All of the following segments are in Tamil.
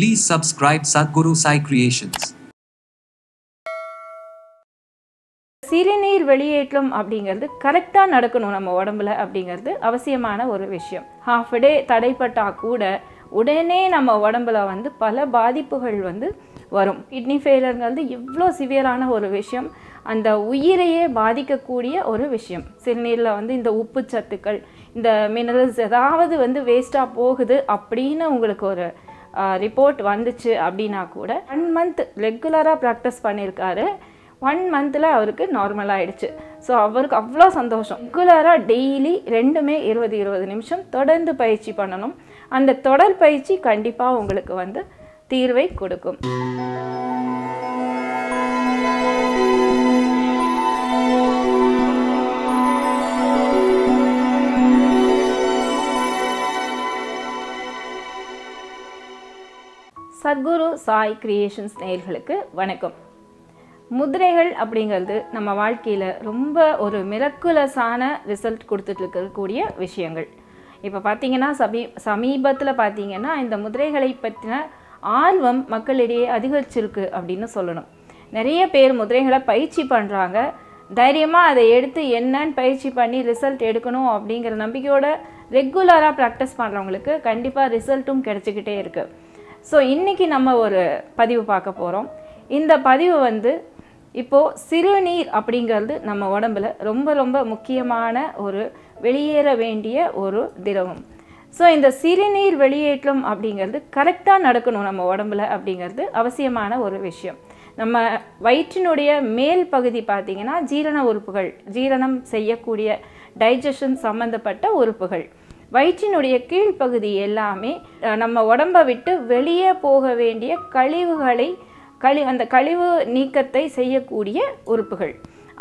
Please subscribe Sadhguru Sai Creations. சிறுநீர் வெளியேற்றம் அப்படிங்கிறது கரெக்டாக நடக்கணும் நம்ம உடம்புல அப்படிங்கிறது அவசியமான ஒரு விஷயம். ஹாஃப் டே தடைப்பட்டால் கூட உடனே நம்ம உடம்புல வந்து பல பாதிப்புகள் வந்து வரும். கிட்னி ஃபெயிலருங்கிறது இவ்வளோ சிவியரான ஒரு விஷயம். அந்த உயிரையே பாதிக்கக்கூடிய ஒரு விஷயம். சிறுநீரில் வந்து இந்த உப்பு சத்துக்கள் இந்த மினரல்ஸ் ஏதாவது வந்து வேஸ்ட்டாக போகுது அப்படின்னு உங்களுக்கு ஒரு ரிப்போர்ட் வந்துச்சு அப்படின்னா கூட ஒன் மந்த் ரெகுலராக ப்ராக்டிஸ் பண்ணியிருக்காரு ஒன் மந்தில் அவருக்கு நார்மல் ஆயிடுச்சு. ஸோ அவருக்கு அவ்வளோ சந்தோஷம். ரெகுலராக டெய்லி ரெண்டுமே இருபது இருபது நிமிஷம் தொடர்ந்து பயிற்சி பண்ணணும். அந்த தொடர் பயிற்சி கண்டிப்பாக உங்களுக்கு வந்து தீர்வை கொடுக்கும். சத்குரு சாய் கிரியேஷன்ஸ் நேயர்களுக்கு வணக்கம். முதிரைகள் அப்படிங்கிறது நம்ம வாழ்க்கையில் ரொம்ப ஒரு மிரக்குலஸான ரிசல்ட் கொடுத்துட்டு இருக்கக்கூடிய விஷயங்கள். இப்போ பார்த்தீங்கன்னா சமீ சமீபத்தில் பார்த்தீங்கன்னா இந்த முதிரைகளை பற்றின ஆர்வம் மக்களிடையே அதிகரிச்சிருக்கு அப்படின்னு சொல்லணும். நிறைய பேர் முதிரைகளை பயிற்சி பண்ணுறாங்க தைரியமாக அதை எடுத்து என்னன்னு பயிற்சி பண்ணி ரிசல்ட் எடுக்கணும் அப்படிங்கிற நம்பிக்கையோட ரெகுலராக ப்ராக்டிஸ் பண்ணுறவங்களுக்கு கண்டிப்பாக ரிசல்ட்டும் கிடச்சிக்கிட்டே இருக்குது ஸோ இன்றைக்கி நம்ம ஒரு பதிவு பார்க்க போகிறோம் இந்த பதிவு வந்து இப்போது சிறுநீர் அப்படிங்கிறது நம்ம உடம்புல ரொம்ப ரொம்ப முக்கியமான ஒரு வெளியேற வேண்டிய ஒரு திரவம். ஸோ இந்த சிறுநீர் வெளியேற்றம் அப்படிங்கிறது கரெக்டாக நடக்கணும் நம்ம உடம்புல அப்படிங்கிறது அவசியமான ஒரு விஷயம். நம்ம வயிற்றினுடைய மேல் பகுதி பார்த்திங்கன்னா ஜீரண உறுப்புகள் ஜீரணம் செய்யக்கூடிய டைஜஷன் சம்மந்தப்பட்ட உறுப்புகள். வயிற்றினுடைய கீழ்ப்பகுதி எல்லாமே நம்ம உடம்பை விட்டு வெளியே போக வேண்டிய கழிவுகளை கழி அந்த கழிவு நீக்கத்தை செய்யக்கூடிய உறுப்புகள்.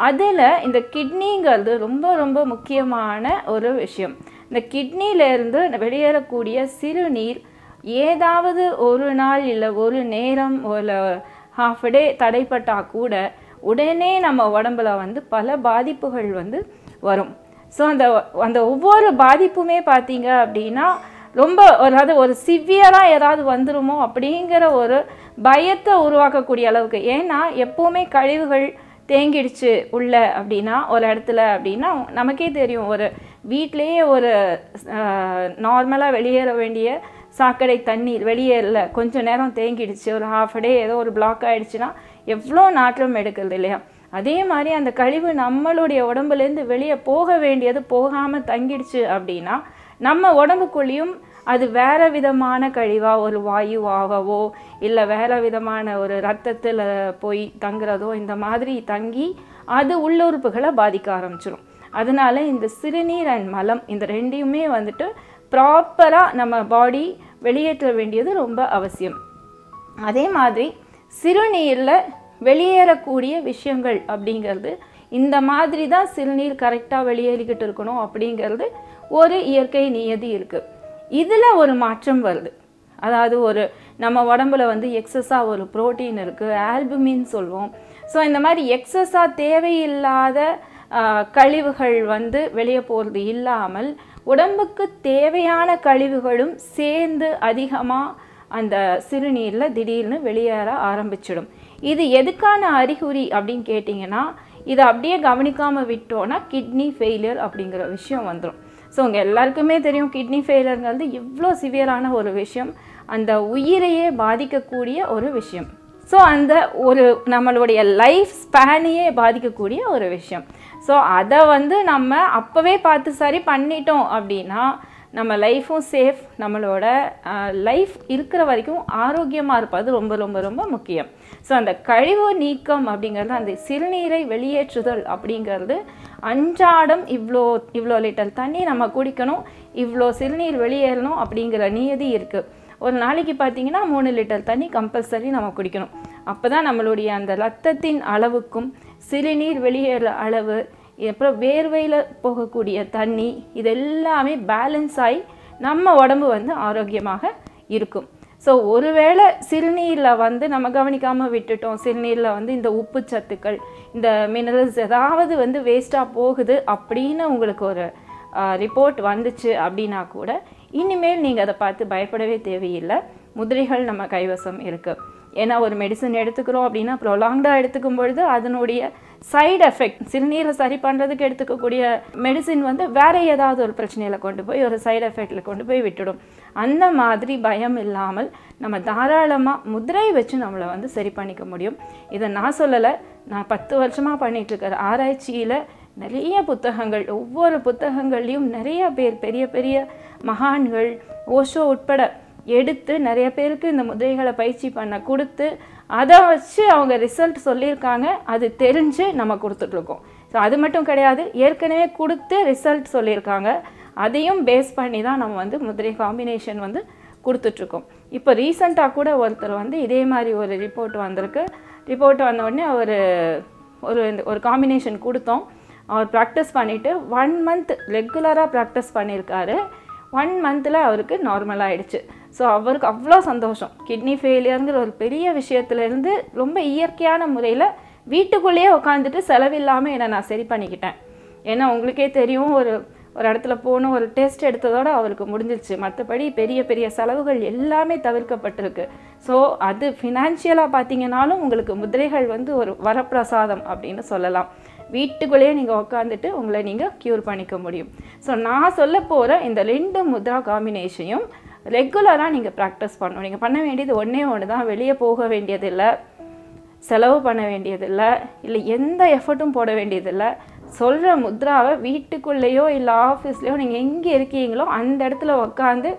அதில் இந்த கிட்னிங்கிறது ரொம்ப ரொம்ப முக்கியமான ஒரு விஷயம். இந்த கிட்னியிலேருந்து வெளியேறக்கூடிய சிறுநீர் ஏதாவது ஒரு நாள் இல்லை ஒரு நேரம் இல்லை ஹாஃப் டே தடைப்பட்டால் கூட உடனே நம்ம உடம்புல வந்து பல பாதிப்புகள் வந்து வரும். ஸோ அந்த அந்த ஒவ்வொரு பாதிப்புமே பார்த்தீங்க அப்படின்னா ரொம்ப அதாவது ஒரு சிவியராக ஏதாவது வந்துருமோ அப்படிங்கிற ஒரு பயத்தை உருவாக்கக்கூடிய அளவுக்கு. ஏன்னா எப்போவுமே கழிவுகள் தேங்கிடுச்சு உள்ள அப்படின்னா ஒரு இடத்துல அப்படின்னா நமக்கே தெரியும். ஒரு வீட்டிலேயே ஒரு நார்மலாக வெளியேற வேண்டிய சாக்கடை தண்ணீர் வெளியேறல கொஞ்சம் நேரம் தேங்கிடுச்சு. ஒரு ஹாஃப் டே ஏதோ ஒரு பிளாக் ஆகிடுச்சுன்னா எவ்வளோ நாற்றம் எடுக்கிறது இல்லையா? அதே மாதிரி அந்த கழிவு நம்மளுடைய உடம்புலேருந்து வெளியே போக வேண்டியது போகாமல் தங்கிடுச்சு அப்படின்னா நம்ம உடம்புக்குள்ளேயும் அது வேற விதமான கழிவாக ஒரு வாயுவாகவோ இல்லை வேற விதமான ஒரு ரத்தத்தில் போய் தங்குறதோ இந்த மாதிரி தங்கி அது உள்ளுறுப்புகளை பாதிக்க ஆரம்பிச்சிடும் அதனால இந்த சிறுநீர் அண்ட் மலம் இந்த ரெண்டையுமே வந்துட்டு ப்ராப்பராக நம்ம பாடி வெளியேற்ற வேண்டியது ரொம்ப அவசியம். அதே மாதிரி சிறுநீரில் வெளியேறக்கூடிய விஷயங்கள் அப்படிங்கிறது இந்த மாதிரி தான் சிறுநீர் கரெக்டாக வெளியேறிக்கிட்டு இருக்கணும் அப்படிங்கிறது ஒரு இயற்கை நியதி இருக்குது இதில் ஒரு மாற்றம் வருது. அதாவது ஒரு நம்ம உடம்புல வந்து எக்ஸஸாக ஒரு ப்ரோட்டீன் இருக்குது ஆல்புமின் சொல்லுவோம் ஸோ இந்த மாதிரி எக்ஸஸாக தேவையில்லாத கழிவுகள் வந்து வெளியே போகிறது இல்லாமல் உடம்புக்கு தேவையான கழிவுகளும் சேர்ந்து அதிகமாக அந்த சிறுநீரில் திடீர்னு வெளியேற ஆரம்பிச்சிடும். இது எதுக்கான அறிகுறி அப்படின்னு கேட்டிங்கன்னா இதை அப்படியே கவனிக்காமல் விட்டோன்னா கிட்னி ஃபெயிலியர் அப்படிங்கிற விஷயம் வந்துடும் ஸோ உங்கள் எல்லாருக்குமே தெரியும் கிட்னி ஃபெயிலியருங்கிறது இவ்வளோ சிவியரான ஒரு விஷயம். அந்த உயிரையே பாதிக்கக்கூடிய ஒரு விஷயம். ஸோ அந்த ஒரு நம்மளுடைய லைஃப் ஸ்பேனையே பாதிக்கக்கூடிய ஒரு விஷயம். ஸோ அதை வந்து நம்ம அப்போவே பார்த்து சரி பண்ணிட்டோம் அப்படின்னா நம்ம லைஃப்பும் சேஃப் நம்மளோட லைஃப் இருக்கிற வரைக்கும் ஆரோக்கியமாக இருப்பது ரொம்ப ரொம்ப ரொம்ப முக்கியம். ஸோ அந்த கழிவு நீக்கம் அப்படிங்கிறது அந்த சிறுநீரை வெளியேற்றுதல் அப்படிங்கிறது அன்றாடம் இவ்வளோ இவ்வளோ லிட்டர் தண்ணி நம்ம குடிக்கணும் இவ்வளோ சிறுநீர் வெளியேறணும் அப்படிங்கிற நியதி இருக்குது ஒரு நாளைக்கு பார்த்தீங்கன்னா மூணு லிட்டர் தண்ணி கம்பல்சரி நம்ம குடிக்கணும். அப்போ தான் நம்மளுடைய அந்த ரத்தத்தின் அளவுக்கும் சிறுநீர் வெளியேற அளவு அப்புறம் வேர்வையில் போகக்கூடிய தண்ணி இது எல்லாமே பேலன்ஸ் ஆகி நம்ம உடம்பு வந்து ஆரோக்கியமாக இருக்கும். ஸோ ஒருவேளை சிறுநீரில் வந்து நம்ம கவனிக்காமல் விட்டுட்டோம். சிறுநீரில் வந்து இந்த உப்பு சத்துக்கள் இந்த மினரல்ஸ் ஏதாவது வந்து வேஸ்ட்டாக போகுது அப்படின்னு உங்களுக்கு ஒரு ரிப்போர்ட் வந்துச்சு அப்படின்னா கூட இனிமேல் நீங்கள் அதை பார்த்து பயப்படவே தேவையில்லை. முதிரைகள் நம்ம கைவசம் இருக்குது ஏன்னா ஒரு மெடிசன் எடுத்துக்கிறோம் அப்படின்னா ப்ரொலாங்டாக எடுத்துக்கும் பொழுது அதனுடைய சைடு எஃபெக்ட் சிறுநீரை சரி பண்ணுறதுக்கு எடுத்துக்கக்கூடிய மெடிசின் வந்து வேற ஏதாவது ஒரு பிரச்சனையில் கொண்டு போய் ஒரு சைடு எஃபெக்டில் கொண்டு போய் விட்டுடும். அந்த மாதிரி பயம் இல்லாமல் நம்ம தாராளமாக முதிரை வச்சு நம்மளை வந்து சரி பண்ணிக்க முடியும். இதை நான் சொல்லலை நான் பத்து வருஷமாக பண்ணிகிட்ருக்கிற இருக்கிற ஆராய்ச்சியில் நிறைய புத்தகங்கள் ஒவ்வொரு புத்தகங்கள்லேயும் நிறைய பேர் பெரிய பெரிய மகான்கள் ஓஷோ உட்பட எடுத்து நிறைய பேருக்கு இந்த முதிரைகளை பயிற்சி பண்ண கொடுத்து அதை வச்சு அவங்க ரிசல்ட் சொல்லியிருக்காங்க. அது தெரிஞ்சு நம்ம கொடுத்துட்ருக்கோம் ஸோ அது மட்டும் கிடையாது. ஏற்கனவே கொடுத்து ரிசல்ட் சொல்லியிருக்காங்க. அதையும் பேஸ் பண்ணி தான் நம்ம வந்து முதிரை காம்பினேஷன் வந்து கொடுத்துட்ருக்கோம் இப்போ ரீசண்டாக கூட ஒருத்தர் வந்து இதே மாதிரி ஒரு ரிப்போர்ட் வந்திருக்கு. ரிப்போர்ட் வந்த உடனே அவர் ஒரு ஒரு காம்பினேஷன் கொடுத்தோம். அவர் ப்ராக்டிஸ் பண்ணிவிட்டு ஒன் மந்த் ரெகுலராக ப்ராக்டிஸ் பண்ணியிருக்காரு. ஒன் மந்தில் அவருக்கு நார்மலாகிடுச்சு ஸோ அவருக்கு அவ்வளோ சந்தோஷம். கிட்னி ஃபெயிலியருங்கிற ஒரு பெரிய விஷயத்துலேருந்து ரொம்ப இயற்கையான முறையில் வீட்டுக்குள்ளேயே உட்காந்துட்டு செலவில்லாமல் என்னை நான் சரி பண்ணிக்கிட்டேன். ஏன்னா உங்களுக்கே தெரியும் ஒரு ஒரு இடத்துல போகணும் ஒரு டெஸ்ட் எடுத்ததோட அவருக்கு முடிஞ்சிருச்சு. மற்றபடி பெரிய பெரிய செலவுகள் எல்லாமே தவிர்க்கப்பட்டிருக்கு. ஸோ அது ஃபினான்ஷியலாக பார்த்தீங்கன்னாலும் உங்களுக்கு முதிரைகள் வந்து ஒரு வரப்பிரசாதம் அப்படின்னு சொல்லலாம். வீட்டுக்குள்ளேயே நீங்கள் உட்காந்துட்டு உங்களை நீங்கள் க்யூர் பண்ணிக்க முடியும். ஸோ நான் சொல்ல போகிற இந்த ரெண்டு முத்ரா காம்பினேஷனையும் ரெகுலராக நீங்கள் ப்ராக்டிஸ் பண்ணணும். நீங்கள் பண்ண வேண்டியது ஒன்றே ஒன்று தான். வெளியே போக வேண்டியதில்லை. செலவு பண்ண வேண்டியதில்லை. இல்லை எந்த எஃபர்ட்டும் போட வேண்டியதில்லை. சொல்கிற முத்ராவை வீட்டுக்குள்ளேயோ இல்லை ஆஃபீஸ்லேயோ நீங்கள் எங்கே இருக்கீங்களோ அந்த இடத்துல உட்காந்து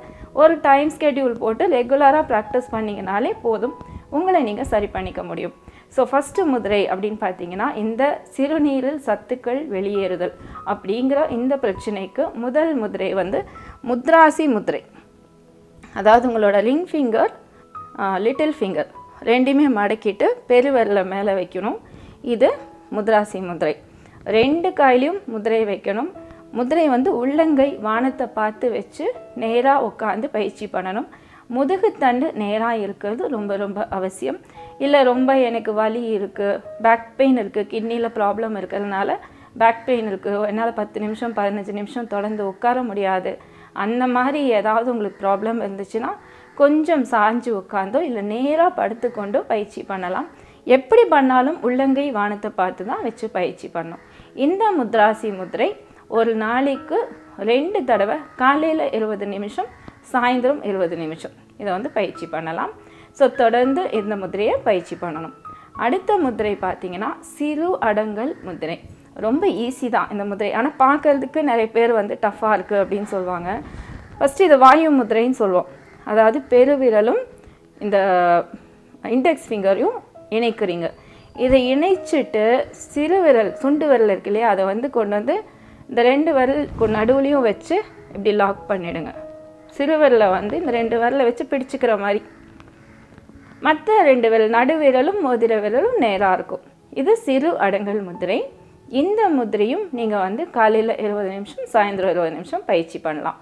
ஒரு டைம் ஸ்கெடியூல் போட்டு ரெகுலராக ப்ராக்டிஸ் பண்ணிங்கனாலே போதும். உங்களை நீங்கள் சரி பண்ணிக்க முடியும். ஸோ ஃபஸ்ட்டு முதிரை அப்படின்னு பார்த்தீங்கன்னா இந்த சிறுநீரில் சத்துக்கள் வெளியேறுதல் அப்படிங்கிற இந்த பிரச்சனைக்கு முதல் முதிரை வந்து முத்ராசி முதிரை. அதாவது உங்களோட லிங் ஃபிங்கர் லிட்டில் ஃபிங்கர் ரெண்டுமே மடக்கிட்டு பெருவரில் மேலே வைக்கணும். இது முத்ராசி முதிரை. ரெண்டு காயிலையும் முதிரை வைக்கணும். முதிரை வந்து உள்ளங்கை வானத்தை பார்த்து வச்சு நேராக உட்காந்து பயிற்சி பண்ணணும். முதுகுத்தண்டு நேராக இருக்கிறது ரொம்ப ரொம்ப அவசியம். இல்லை ரொம்ப எனக்கு வலி இருக்குது பேக் பெயின் இருக்குது கிட்னியில் ப்ராப்ளம் இருக்கிறதுனால பேக் பெயின் இருக்குது என்னால் பத்து நிமிஷம் பதினஞ்சு நிமிஷம் தொடர்ந்து உட்கார முடியாது. அந்த மாதிரி ஏதாவது உங்களுக்கு ப்ராப்ளம் இருந்துச்சுன்னா கொஞ்சம் சாஞ்சு உட்காந்தோ இல்லை நேராக படுத்துக்கொண்டோ பயிற்சி பண்ணலாம். எப்படி பண்ணாலும் உள்ளங்கை வானத்தை பார்த்து தான் வச்சு பயிற்சி பண்ணணும். இந்த முத்ராசி முதிரை ஒரு நாளைக்கு ரெண்டு தடவை காலையில் இருபது நிமிஷம் சாயந்தரம் இருபது நிமிஷம். இதை வந்து பயிற்சி பண்ணலாம். ஸோ தொடர்ந்து இந்த முதிரையை பயிற்சி பண்ணணும். அடுத்த முதிரை பார்த்தீங்கன்னா சிறு அடங்கல் முதிரை. ரொம்ப ஈஸி தான் இந்த முதிரை. ஆனால் பார்க்கறதுக்கு நிறைய பேர் வந்து டஃப்பாக இருக்குது அப்படின்னு சொல்லுவாங்க ஃபஸ்ட்டு இது வாயு முதிரைன்னு சொல்லுவோம் அதாவது பெருவிரலும் இந்த இண்டெக்ஸ் ஃபிங்கரையும் இணைக்கிறீங்க. இதை இணைச்சிட்டு சிறு விரல் சுண்டு விரல் இருக்கு இல்லையா? அதை வந்து கொண்டு வந்து இந்த ரெண்டு விரல் நடுவுலையும் வச்சு இப்படி லாக் பண்ணிடுங்க. சிறு விரலை வந்து இந்த ரெண்டு விரலை வச்சு பிடிச்சிக்கிற மாதிரி. மற்ற ரெண்டு விரல் நடுவிரலும் மோதிர விரலும் நேராக இருக்கும். இது சிறு அடங்கல் முதிரை. இந்த முதிரையும் நீங்கள் வந்து காலையில் இருபது நிமிஷம் சாயந்தரம் இருபது நிமிஷம் பயிற்சி பண்ணலாம்.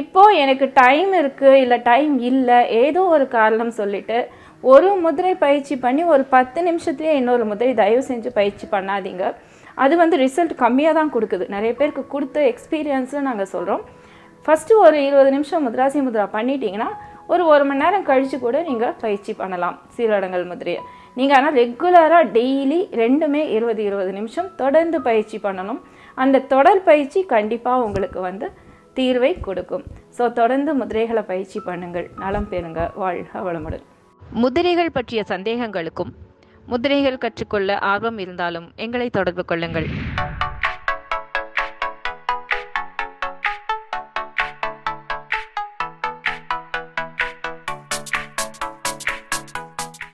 இப்போது எனக்கு டைம் இருக்குது இல்லை டைம் இல்லை ஏதோ ஒரு காரணம் சொல்லிட்டு ஒரு முதிரை பயிற்சி பண்ணி ஒரு பத்து நிமிஷத்துலேயே இன்னொரு முதிரை தயவு செஞ்சு பயிற்சி பண்ணாதீங்க. அது வந்து ரிசல்ட் கம்மியாக தான் கொடுக்குது. நிறைய பேருக்கு கொடுத்த எக்ஸ்பீரியன்ஸில் நாங்கள் சொல்கிறோம் ஃபஸ்ட்டு ஒரு இருபது நிமிஷம் முத்ராசி முத்ரா பண்ணிட்டீங்கன்னா ஒரு ஒரு மணி நேரம் கழித்து கூட நீங்கள் பயிற்சி பண்ணலாம். சீரடங்கல் முதிரையை. நீங்கள் ஆனால் ரெகுலராக டெய்லி ரெண்டுமே இருபது இருபது நிமிஷம் தொடர்ந்து பயிற்சி பண்ணணும். அந்த தொடர் பயிற்சி கண்டிப்பாக உங்களுக்கு வந்து தீர்வை கொடுக்கும். ஸோ தொடர்ந்து முதிரைகளை பயிற்சி பண்ணுங்கள். நலம் பெறுங்க. வாழ்க வளமுடன். முதிரைகள் பற்றிய சந்தேகங்களுக்கும் முதிரைகள் கற்றுக்கொள்ள ஆர்வம் இருந்தாலும் எங்களை தொடர்பு கொள்ளுங்கள்.